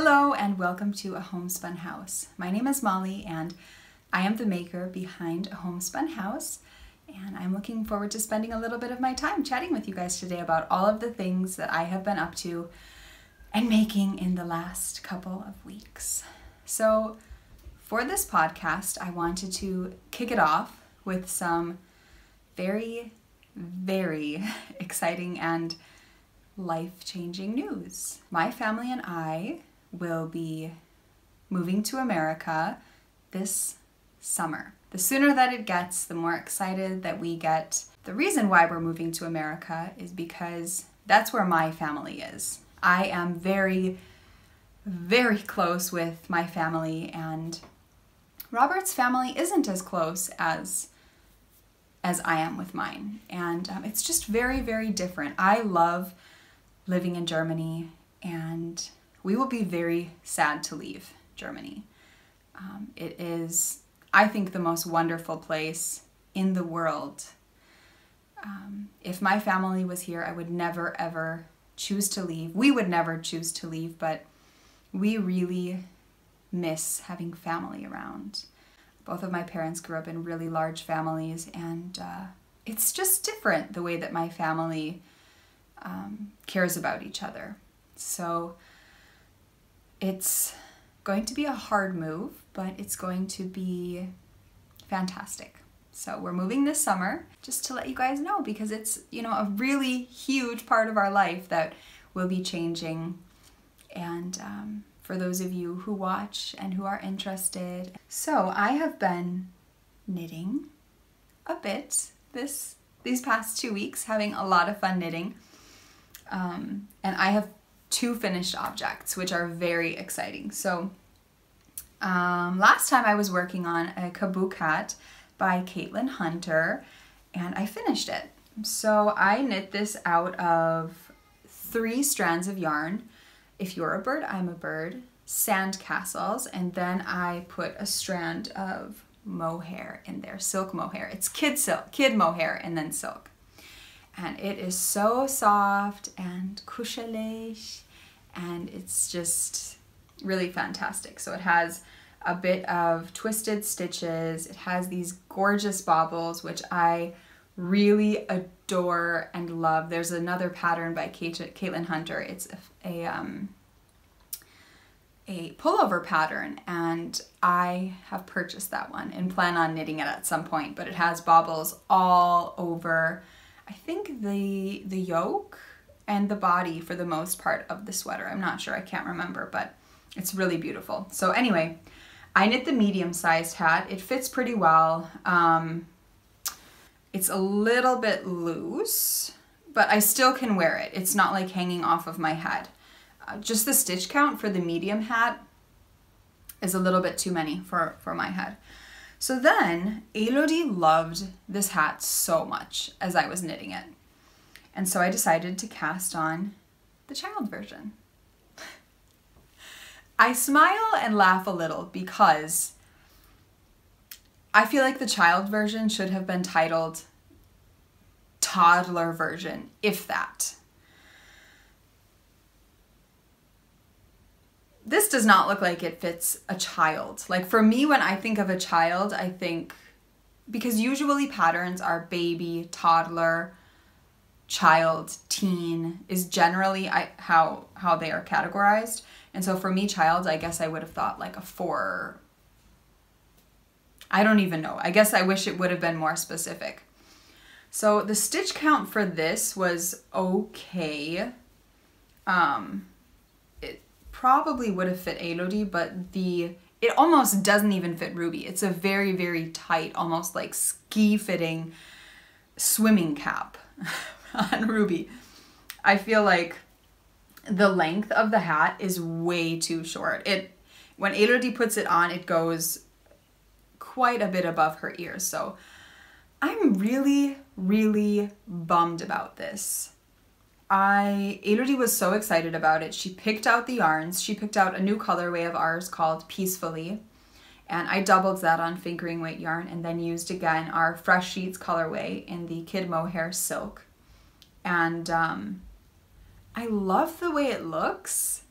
Hello and welcome to A Homespun House. My name is Molly and I am the maker behind A Homespun House and I'm looking forward to spending a little bit of my time chatting with you guys today about all of the things that I have been up to and making in the last couple of weeks. So, for this podcast, I wanted to kick it off with some very, very exciting and life changing news. My family and I will be moving to America this summer. The sooner that it gets, the more excited that we get. The reason why we're moving to America is because that's where my family is. I am very, very close with my family, and Robert's family isn't as close as as I am with mine, and um, it's just very, very different. I love living in Germany, and we will be very sad to leave Germany. Um, it is, I think, the most wonderful place in the world. Um, if my family was here, I would never ever choose to leave. We would never choose to leave, but we really miss having family around. Both of my parents grew up in really large families, and uh, it's just different the way that my family um, cares about each other. So it's going to be a hard move, but it's going to be fantastic. So we're moving this summer just to let you guys know because it's, you know, a really huge part of our life that will be changing. And um, for those of you who watch and who are interested. So I have been knitting a bit this these past two weeks, having a lot of fun knitting. Um, and I have two finished objects, which are very exciting. So um, last time I was working on a Kobuk hat by Caitlin Hunter, and I finished it. So I knit this out of three strands of yarn. If you're a bird, I'm a bird. Sand castles, and then I put a strand of mohair in there, silk mohair. It's kid silk, kid mohair, and then silk and it is so soft and kuschelig and it's just really fantastic. So it has a bit of twisted stitches. It has these gorgeous baubles, which I really adore and love. There's another pattern by Caitlin Hunter. It's a, a, um, a pullover pattern, and I have purchased that one and plan on knitting it at some point. But it has baubles all over I think the the yoke and the body for the most part of the sweater. I'm not sure, I can't remember, but it's really beautiful. So anyway, I knit the medium sized hat. It fits pretty well. Um, it's a little bit loose, but I still can wear it. It's not like hanging off of my head. Uh, just the stitch count for the medium hat is a little bit too many for, for my head. So then Elodie loved this hat so much as I was knitting it. And so I decided to cast on the child version. I smile and laugh a little because I feel like the child version should have been titled toddler version, if that. This does not look like it fits a child. Like for me, when I think of a child, I think because usually patterns are baby, toddler, child, teen is generally I, how how they are categorized. And so for me, child, I guess I would have thought like a four. I don't even know. I guess I wish it would have been more specific. So the stitch count for this was okay. Um, probably would have fit Elodie, but the it almost doesn't even fit Ruby. It's a very, very tight, almost like ski fitting swimming cap on Ruby. I feel like the length of the hat is way too short. It when Elodie puts it on, it goes quite a bit above her ears. So I'm really, really bummed about this. I Elodie was so excited about it. She picked out the yarns. She picked out a new colorway of ours called Peacefully. And I doubled that on fingering weight yarn and then used again our Fresh Sheets colorway in the Kid Mohair Silk. And um, I love the way it looks.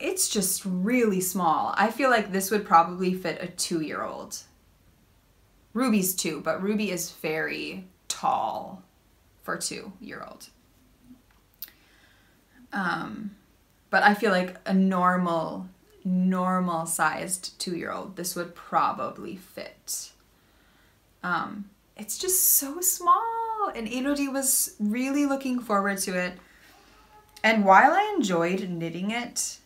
it's just really small. I feel like this would probably fit a two year old. Ruby's two, but Ruby is very tall for two year old. Um, but I feel like a normal, normal sized two year old, this would probably fit. Um, it's just so small, and Elodie was really looking forward to it. And while I enjoyed knitting it,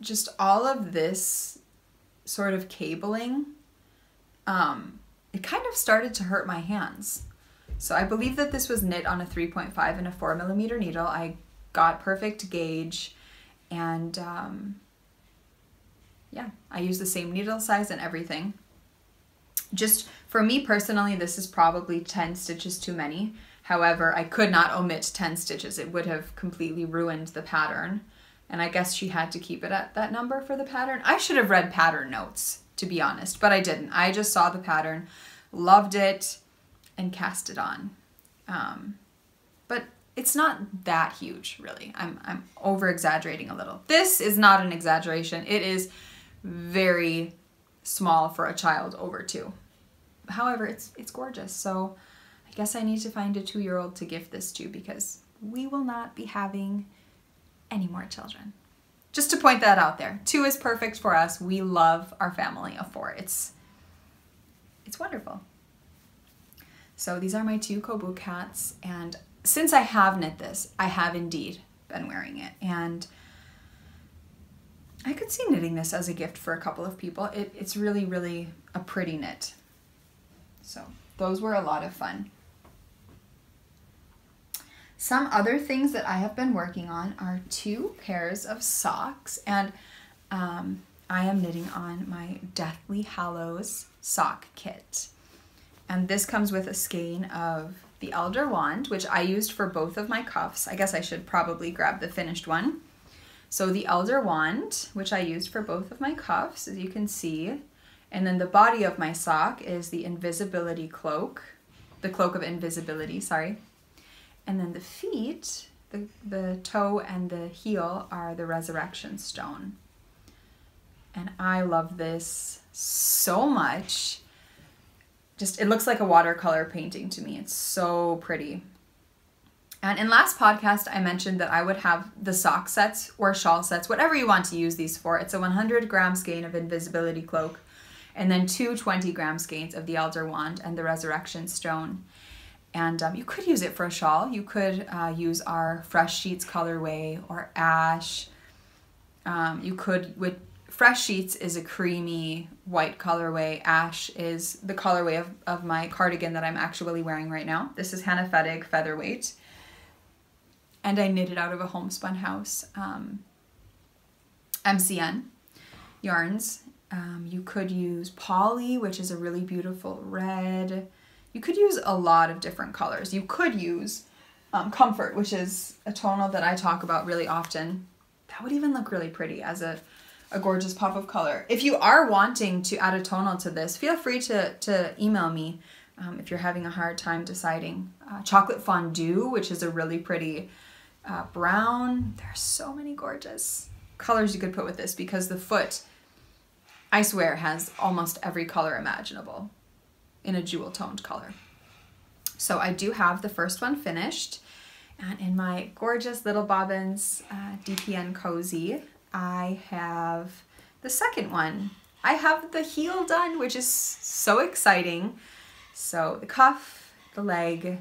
just all of this sort of cabling, um, it kind of started to hurt my hands. So I believe that this was knit on a 3.5 and a 4 millimeter needle. I got perfect gauge and um, yeah, I use the same needle size and everything. Just for me personally, this is probably 10 stitches too many. However, I could not omit 10 stitches. It would have completely ruined the pattern. And I guess she had to keep it at that number for the pattern. I should have read pattern notes, to be honest, but I didn't. I just saw the pattern, loved it, and cast it on. Um, but it's not that huge, really. I'm, I'm over exaggerating a little. This is not an exaggeration. It is very small for a child over two. However, it's, it's gorgeous. So I guess I need to find a two year old to gift this to because we will not be having any more children. Just to point that out there. Two is perfect for us. We love our family of four. It's it's wonderful. So these are my two Kobuk hats and since I have knit this, I have indeed been wearing it and I could see knitting this as a gift for a couple of people. It, it's really, really a pretty knit. So those were a lot of fun. Some other things that I have been working on are two pairs of socks and um, I am knitting on my Deathly Hallows sock kit. And this comes with a skein of the Elder Wand, which I used for both of my cuffs. I guess I should probably grab the finished one. So the Elder Wand, which I used for both of my cuffs, as you can see. And then the body of my sock is the Invisibility Cloak, the Cloak of Invisibility, sorry. And then the feet, the, the toe and the heel are the Resurrection Stone. And I love this so much just it looks like a watercolor painting to me. It's so pretty. And in last podcast, I mentioned that I would have the sock sets or shawl sets, whatever you want to use these for. It's a 100 gram skein of Invisibility Cloak, and then two 20 gram skeins of the Elder Wand and the Resurrection Stone. And um, you could use it for a shawl. You could uh, use our Fresh Sheets colorway or ash. Um, you could, with Fresh Sheets is a creamy white colorway. Ash is the colorway of, of my cardigan that I'm actually wearing right now. This is Hannah Fettig Featherweight. And I knitted out of a homespun house. Um, MCN yarns. Um, you could use Polly, which is a really beautiful red. You could use a lot of different colors. You could use um, Comfort, which is a tonal that I talk about really often. That would even look really pretty as a a gorgeous pop of color. If you are wanting to add a tonal to this, feel free to, to email me um, if you're having a hard time deciding. Uh, chocolate fondue, which is a really pretty uh, brown. There are so many gorgeous colors you could put with this because the foot, I swear, has almost every color imaginable in a jewel toned color. So I do have the first one finished. And in my gorgeous little bobbins uh, DPN Cozy, I have the second one. I have the heel done, which is so exciting. So the cuff, the leg,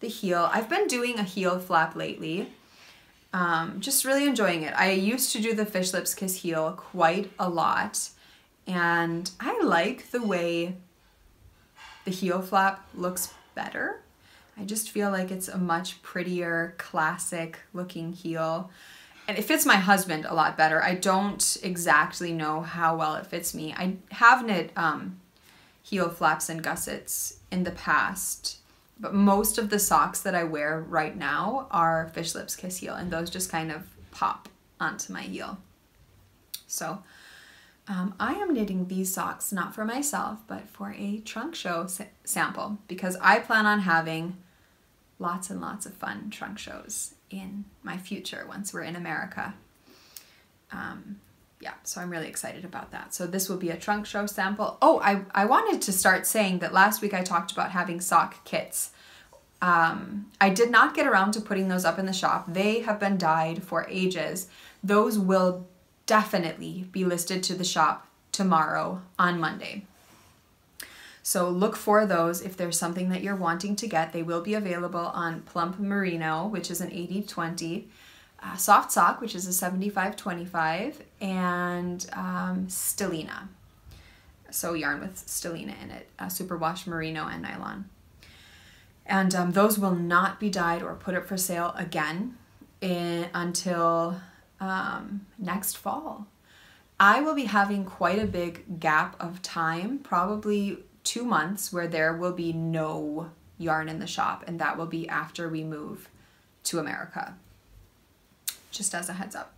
the heel. I've been doing a heel flap lately. Um, just really enjoying it. I used to do the fish lips kiss heel quite a lot. And I like the way the heel flap looks better. I just feel like it's a much prettier, classic looking heel and it fits my husband a lot better. I don't exactly know how well it fits me. I have knit um, heel flaps and gussets in the past, but most of the socks that I wear right now are Fish Lips Kiss Heel, and those just kind of pop onto my heel. So um, I am knitting these socks not for myself, but for a trunk show sample because I plan on having lots and lots of fun trunk shows in my future once we're in America. um, yeah, so I'm really excited about that. So this will be a trunk show sample. Oh, I, I wanted to start saying that last week I talked about having sock kits. Um, I did not get around to putting those up in the shop. They have been dyed for ages. Those will definitely be listed to the shop tomorrow on Monday. So look for those if there's something that you're wanting to get. They will be available on Plump Merino, which is an 80-20, uh, Soft Sock, which is a 75-25, and um, Stellina. So yarn with Stellina in it, uh, superwash merino and nylon. And um, those will not be dyed or put up for sale again in, until um, next fall. I will be having quite a big gap of time, probably two months, where there will be no yarn in the shop, and that will be after we move to America. Just as a heads up.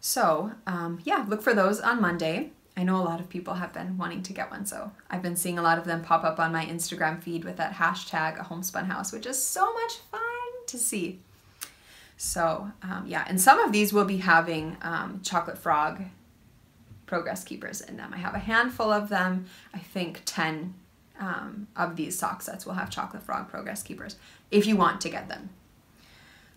So, um, yeah, look for those on Monday. I know a lot of people have been wanting to get one, so I've been seeing a lot of them pop up on my Instagram feed with that hashtag a homespun house, which is so much fun to see. So um, yeah, and some of these will be having um, chocolate frog progress keepers in them. I have a handful of them. I think 10 um, of these sock sets will have chocolate frog progress keepers if you want to get them.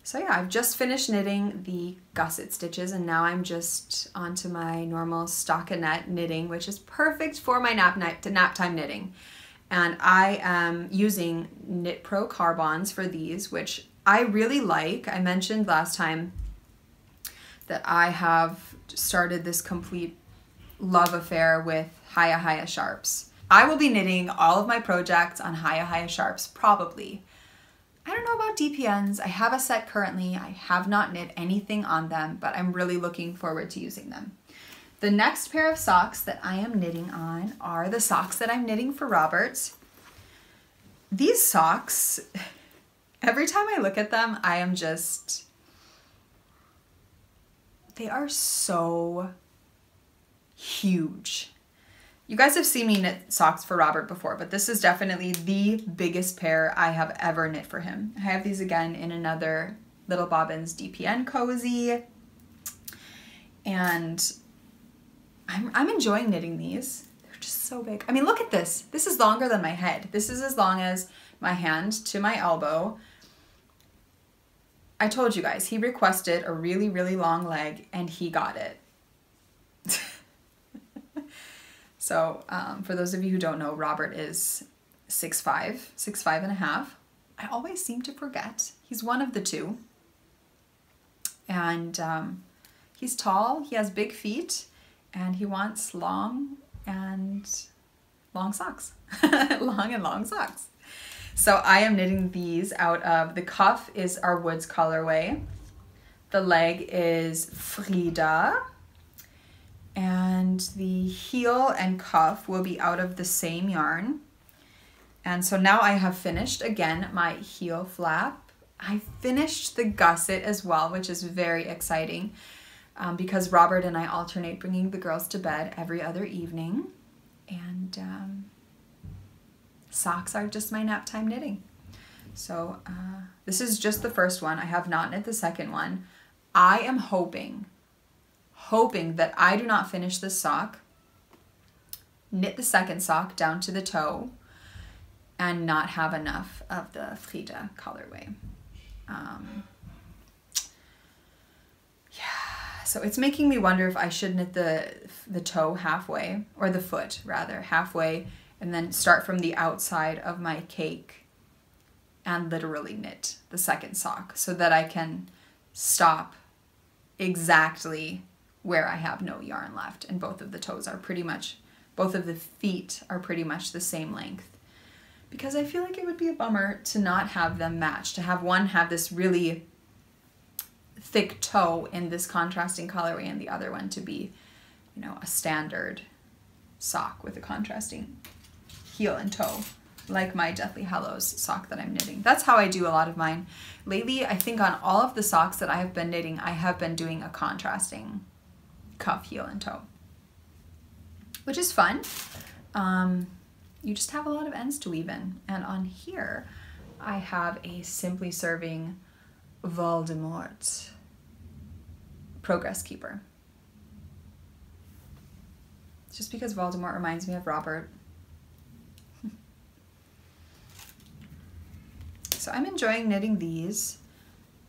So yeah, I've just finished knitting the gusset stitches and now I'm just onto my normal stockinette knitting, which is perfect for my nap, night, to nap time knitting. And I am using Knit Pro Karbonz for these, which I really like. I mentioned last time that I have started this complete love affair with Hiya Hiya Sharps. I will be knitting all of my projects on Hiya Hiya Sharps probably. I don't know about DPNs. I have a set currently. I have not knit anything on them, but I'm really looking forward to using them. The next pair of socks that I am knitting on are the socks that I'm knitting for Robert. These socks Every time I look at them, I am just. They are so huge. You guys have seen me knit socks for Robert before, but this is definitely the biggest pair I have ever knit for him. I have these again in another Little Bobbins DPN cozy. And I'm, I'm enjoying knitting these. They're just so big. I mean, look at this. This is longer than my head. This is as long as my hand to my elbow. I told you guys, he requested a really, really long leg and he got it. So um, for those of you who don't know, Robert is six five, six five and a half. I always seem to forget. He's one of the two. And um, he's tall, he has big feet, and he wants long and long socks. long and long socks. So I am knitting these out of, the cuff is our Woods colorway. The leg is Frida. And the heel and cuff will be out of the same yarn. And so now I have finished again my heel flap. I finished the gusset as well, which is very exciting um, because Robert and I alternate bringing the girls to bed every other evening. And um, socks are just my nap time knitting. So uh, this is just the first one. I have not knit the second one. I am hoping, hoping that I do not finish this sock, knit the second sock down to the toe, and not have enough of the Frida colorway. Um, yeah, so it's making me wonder if I should knit the, the toe halfway, or the foot rather, halfway and then start from the outside of my cake and literally knit the second sock so that I can stop exactly where I have no yarn left and both of the toes are pretty much both of the feet are pretty much the same length because I feel like it would be a bummer to not have them match to have one have this really thick toe in this contrasting colorway and the other one to be you know a standard sock with a contrasting heel and toe like my Deathly Hallows sock that I'm knitting. That's how I do a lot of mine. Lately, I think on all of the socks that I have been knitting, I have been doing a contrasting cuff, heel, and toe, which is fun. Um, you just have a lot of ends to weave in. And on here, I have a Simply Serving Voldemort Progress Keeper. just because Voldemort reminds me of Robert. so I'm enjoying knitting these.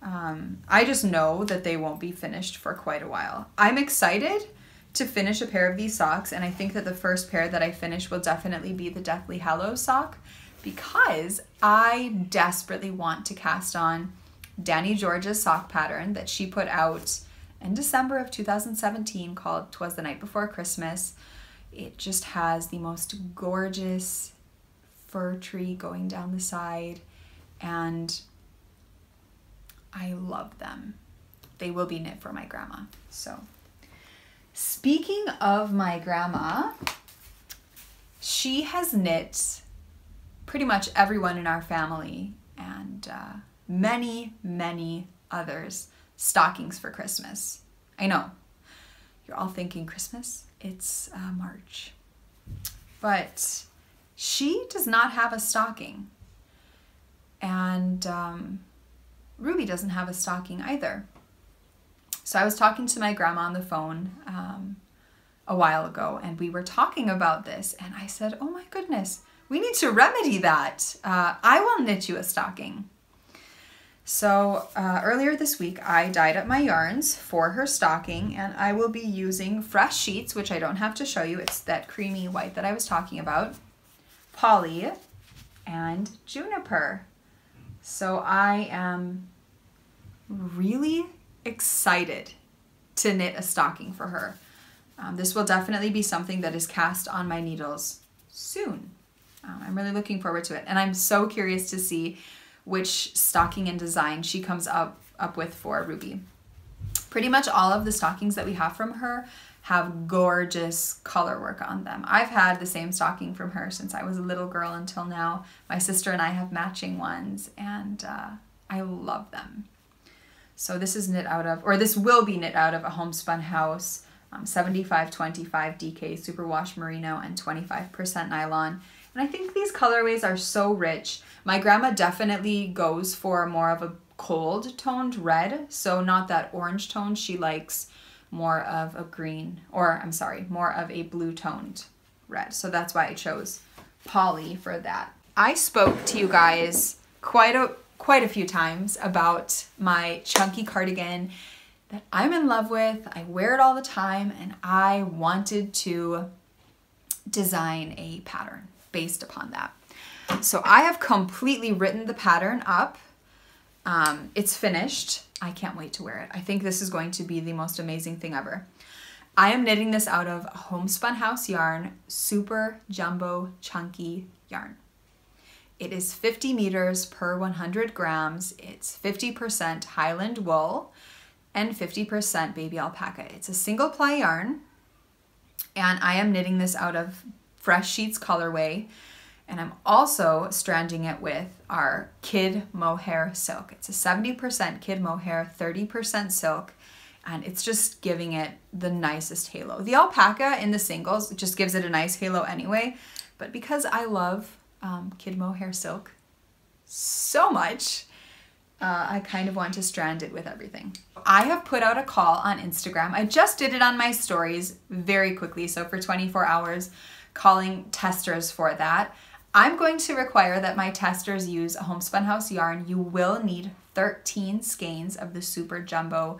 Um, I just know that they won't be finished for quite a while. I'm excited to finish a pair of these socks, and I think that the first pair that I finish will definitely be the Deathly Hallows sock because I desperately want to cast on Danny George's sock pattern that she put out in December of 2017 called Twas the Night Before Christmas. It just has the most gorgeous fir tree going down the side and I love them. They will be knit for my grandma. So, speaking of my grandma, she has knit pretty much everyone in our family and uh, many, many others stockings for Christmas. I know you're all thinking Christmas, it's uh, March. But she does not have a stocking. And um, Ruby doesn't have a stocking either. So I was talking to my grandma on the phone um, a while ago, and we were talking about this, and I said, Oh my goodness, we need to remedy that. Uh, I will knit you a stocking. So uh, earlier this week, I dyed up my yarns for her stocking, and I will be using fresh sheets, which I don't have to show you. It's that creamy white that I was talking about, poly, and juniper. So I am really excited to knit a stocking for her. Um, this will definitely be something that is cast on my needles soon. Um, I'm really looking forward to it. And I'm so curious to see which stocking and design she comes up, up with for Ruby. Pretty much all of the stockings that we have from her have gorgeous color work on them. I've had the same stocking from her since I was a little girl until now. My sister and I have matching ones and uh, I love them. So this is knit out of, or this will be knit out of a homespun house, um, 75-25 DK superwash merino and 25% nylon. And I think these colorways are so rich. My grandma definitely goes for more of a cold toned red, so not that orange tone. She likes more of a green, or I'm sorry, more of a blue toned red. So that's why I chose Poly for that. I spoke to you guys quite a quite a few times about my chunky cardigan that I'm in love with. I wear it all the time and I wanted to design a pattern based upon that. So I have completely written the pattern up. Um, it's finished. I can't wait to wear it. I think this is going to be the most amazing thing ever. I am knitting this out of Homespun House yarn, super jumbo chunky yarn. It is 50 meters per 100 grams. It's 50% Highland wool and 50% baby alpaca. It's a single ply yarn and I am knitting this out of Fresh Sheets colorway and I'm also stranding it with our Kid Mohair Silk. It's a 70% Kid Mohair, 30% silk, and it's just giving it the nicest halo. The alpaca in the singles just gives it a nice halo anyway, but because I love um, Kid Mohair Silk so much, uh, I kind of want to strand it with everything. I have put out a call on Instagram. I just did it on my stories very quickly, so for 24 hours, calling testers for that. I'm going to require that my testers use a homespun house yarn. You will need 13 skeins of the super jumbo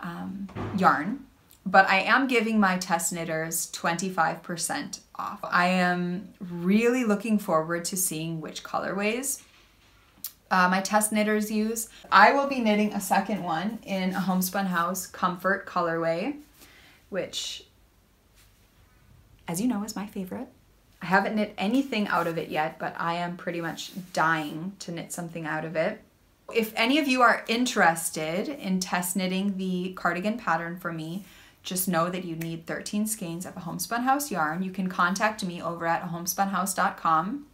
um, yarn, but I am giving my test knitters 25% off. I am really looking forward to seeing which colorways uh, my test knitters use. I will be knitting a second one in a homespun house comfort colorway, which as you know is my favorite. I haven't knit anything out of it yet, but I am pretty much dying to knit something out of it. If any of you are interested in test knitting the cardigan pattern for me, just know that you need 13 skeins of a homespun house yarn. You can contact me over at homespunhouse.com.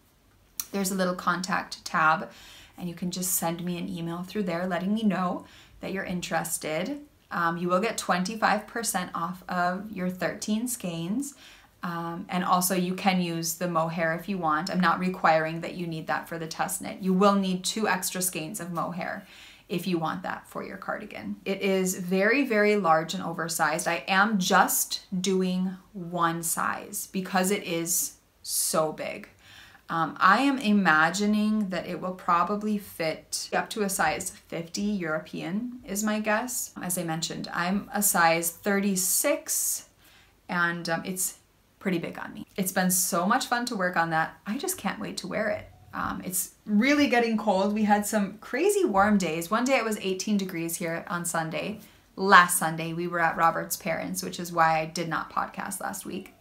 There's a little contact tab, and you can just send me an email through there letting me know that you're interested. Um, you will get 25% off of your 13 skeins. Um, and also you can use the mohair if you want. I'm not requiring that you need that for the test knit. You will need two extra skeins of mohair if you want that for your cardigan. It is very, very large and oversized. I am just doing one size because it is so big. Um, I am imagining that it will probably fit up to a size 50 European is my guess. As I mentioned, I'm a size 36 and um, it's pretty big on me. It's been so much fun to work on that. I just can't wait to wear it. Um, it's really getting cold. We had some crazy warm days. One day it was 18 degrees here on Sunday. Last Sunday we were at Robert's parents, which is why I did not podcast last week.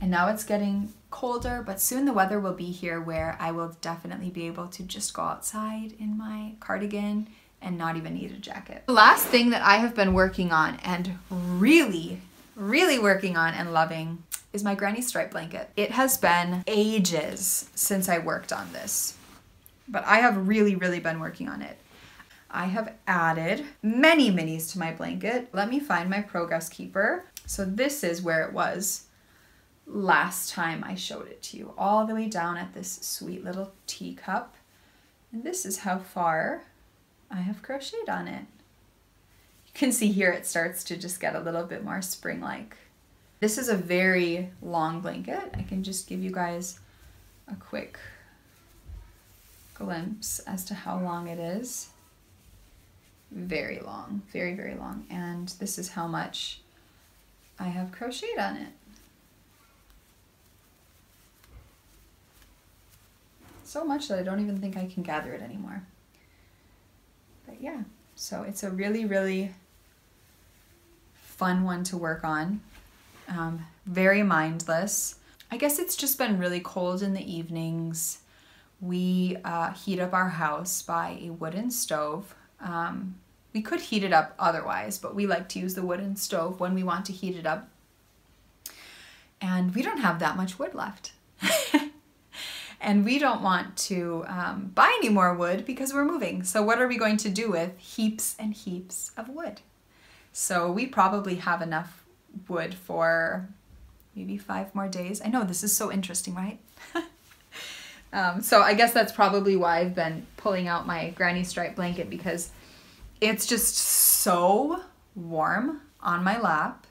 And now it's getting colder, but soon the weather will be here where I will definitely be able to just go outside in my cardigan and not even need a jacket. The last thing that I have been working on and really, really working on and loving is my granny stripe blanket. It has been ages since I worked on this, but I have really, really been working on it. I have added many minis to my blanket. Let me find my progress keeper. So this is where it was last time I showed it to you, all the way down at this sweet little teacup. And this is how far I have crocheted on it. You can see here it starts to just get a little bit more spring-like. This is a very long blanket. I can just give you guys a quick glimpse as to how long it is. Very long, very, very long. And this is how much I have crocheted on it. so much that I don't even think I can gather it anymore. But yeah, so it's a really, really fun one to work on. Um, very mindless. I guess it's just been really cold in the evenings. We uh, heat up our house by a wooden stove. Um, we could heat it up otherwise, but we like to use the wooden stove when we want to heat it up. And we don't have that much wood left. and we don't want to um, buy any more wood because we're moving. So what are we going to do with heaps and heaps of wood? So we probably have enough wood for maybe five more days. I know this is so interesting, right? um, so I guess that's probably why I've been pulling out my granny stripe blanket because it's just so warm on my lap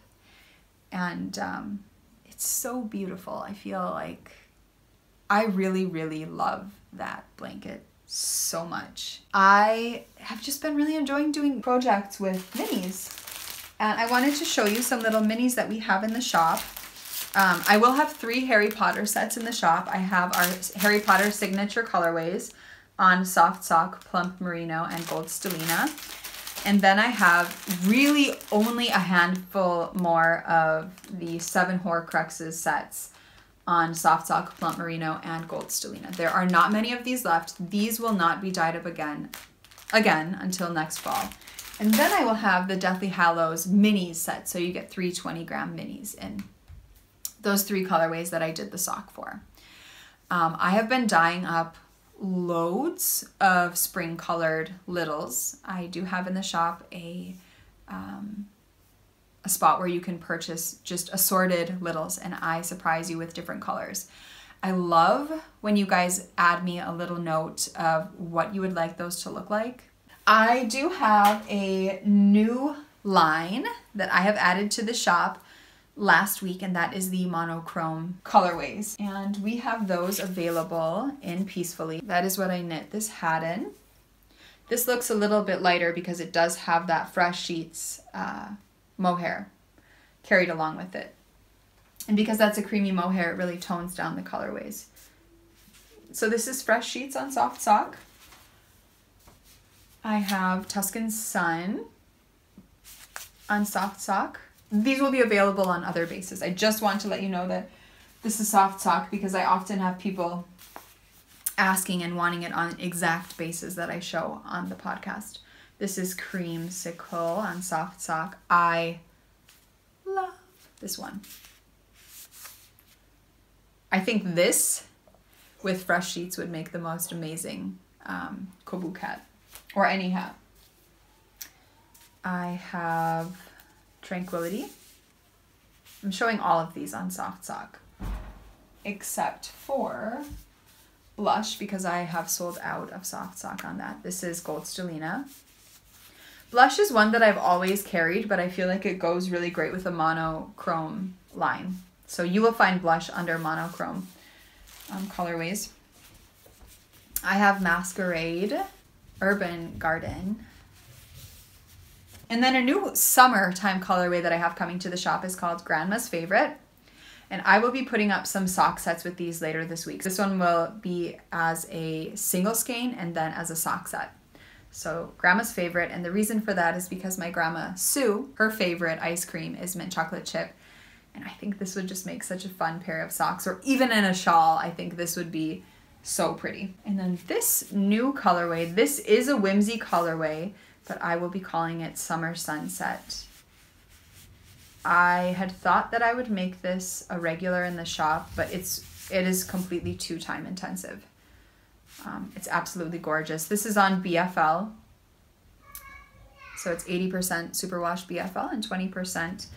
and um, it's so beautiful. I feel like I really, really love that blanket so much. I have just been really enjoying doing projects with minis. And I wanted to show you some little minis that we have in the shop. Um, I will have three Harry Potter sets in the shop. I have our Harry Potter signature colorways on Soft Sock, Plump Merino, and Gold Stellina. And then I have really only a handful more of the Seven Horcruxes sets on Soft Sock, Plump Merino, and Gold Stellina. There are not many of these left. These will not be dyed up again, again until next fall. And then I will have the Deathly Hallows minis set, so you get three 20 gram minis in those three colorways that I did the sock for. Um, I have been dyeing up loads of spring colored littles. I do have in the shop a um, a spot where you can purchase just assorted littles and I surprise you with different colors. I love when you guys add me a little note of what you would like those to look like. I do have a new line that I have added to the shop last week and that is the monochrome colorways and we have those available in Peacefully. That is what I knit this hat in. This looks a little bit lighter because it does have that fresh sheets uh, mohair carried along with it. And because that's a creamy mohair, it really tones down the colorways. So this is Fresh Sheets on Soft Sock. I have Tuscan Sun on Soft Sock. These will be available on other bases. I just want to let you know that this is Soft Sock because I often have people asking and wanting it on exact bases that I show on the podcast. This is Creamsicle on Soft Sock. I love this one. I think this with fresh sheets would make the most amazing um, hat or any hat. I have Tranquility. I'm showing all of these on Soft Sock except for blush because I have sold out of soft sock on that. This is Gold Stellina. Blush is one that I've always carried, but I feel like it goes really great with a monochrome line. So you will find blush under monochrome um, colorways. I have Masquerade, Urban Garden. And then a new summertime colorway that I have coming to the shop is called Grandma's Favorite. And I will be putting up some sock sets with these later this week. This one will be as a single skein and then as a sock set. So grandma's favorite, and the reason for that is because my grandma Sue, her favorite ice cream is mint chocolate chip. And I think this would just make such a fun pair of socks, or even in a shawl, I think this would be so pretty. And then this new colorway, this is a whimsy colorway, but I will be calling it Summer Sunset. I had thought that I would make this a regular in the shop, but it's it is completely too time intensive. Um, it's absolutely gorgeous. This is on BFL. So it's 80% superwash BFL and 20%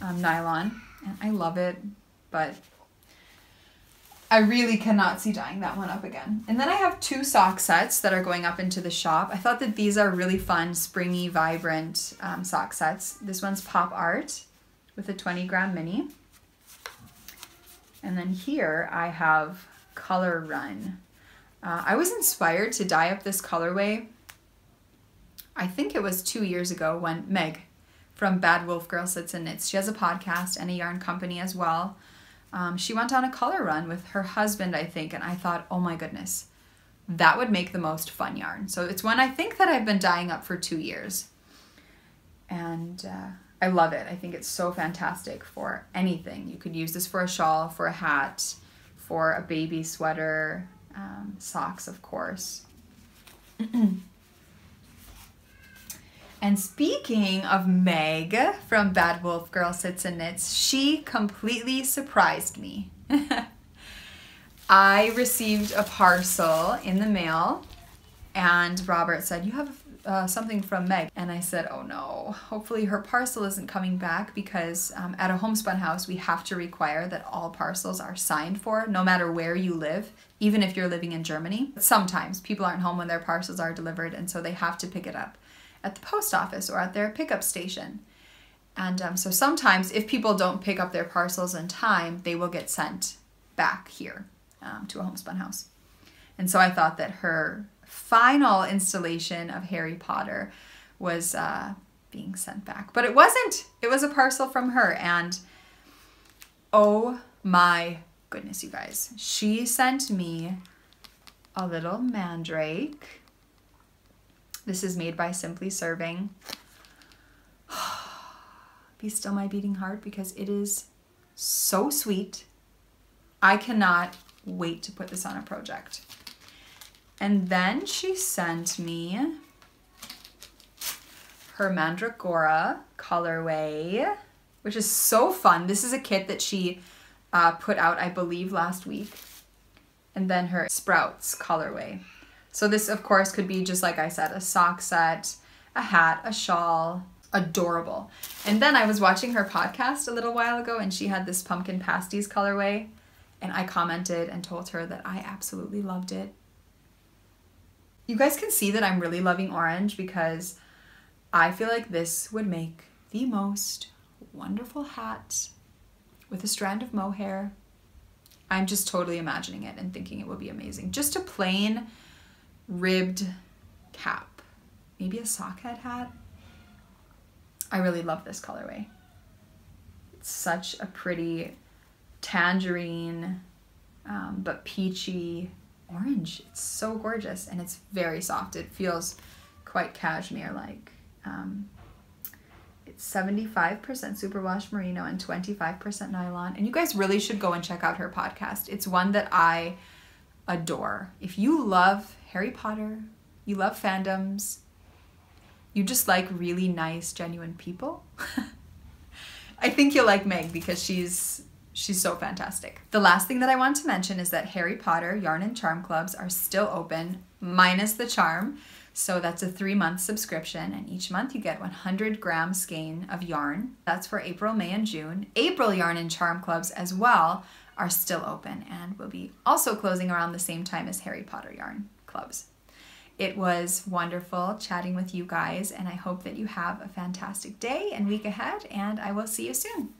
um, nylon. And I love it, but I really cannot see dyeing that one up again. And then I have two sock sets that are going up into the shop. I thought that these are really fun, springy, vibrant um, sock sets. This one's Pop Art with a 20 gram mini. And then here I have Color Run. Uh, I was inspired to dye up this colorway. I think it was two years ago when Meg from Bad Wolf Girl Sits and Knits, she has a podcast and a yarn company as well. Um, she went on a color run with her husband, I think, and I thought, oh my goodness, that would make the most fun yarn. So it's one I think that I've been dyeing up for two years. And uh, I love it. I think it's so fantastic for anything. You could use this for a shawl, for a hat, for a baby sweater, um, socks, of course. and speaking of Meg from Bad Wolf Girl Sits and Knits, she completely surprised me. I received a parcel in the mail, and Robert said, You have uh, something from Meg. And I said, oh no, hopefully her parcel isn't coming back because um, at a homespun house, we have to require that all parcels are signed for, no matter where you live, even if you're living in Germany. Sometimes people aren't home when their parcels are delivered, and so they have to pick it up at the post office or at their pickup station. And um, so sometimes, if people don't pick up their parcels in time, they will get sent back here um, to a homespun house. And so I thought that her final installation of Harry Potter was uh, being sent back. But it wasn't. It was a parcel from her. And oh my goodness, you guys. She sent me a little mandrake. This is made by Simply Serving. Be still my beating heart because it is so sweet. I cannot wait to put this on a project. And then she sent me her Mandragora colorway, which is so fun. This is a kit that she uh, put out, I believe, last week. And then her Sprouts colorway. So this, of course, could be just like I said, a sock set, a hat, a shawl, adorable. And then I was watching her podcast a little while ago and she had this pumpkin pasties colorway. And I commented and told her that I absolutely loved it. You guys can see that I'm really loving orange because I feel like this would make the most wonderful hat with a strand of mohair. I'm just totally imagining it and thinking it would be amazing. Just a plain ribbed cap, maybe a sockhead hat. I really love this colorway. It's such a pretty tangerine, um, but peachy orange. It's so gorgeous and it's very soft. It feels quite cashmere like. Um, it's 75% superwash merino and 25% nylon. And you guys really should go and check out her podcast. It's one that I adore. If you love Harry Potter, you love fandoms, you just like really nice, genuine people. I think you'll like Meg because she's She's so fantastic. The last thing that I want to mention is that Harry Potter Yarn and Charm Clubs are still open, minus the charm. So that's a three month subscription, and each month you get 100 gram skein of yarn. That's for April, May, and June. April Yarn and Charm Clubs as well are still open and will be also closing around the same time as Harry Potter yarn clubs. It was wonderful chatting with you guys, and I hope that you have a fantastic day and week ahead, and I will see you soon.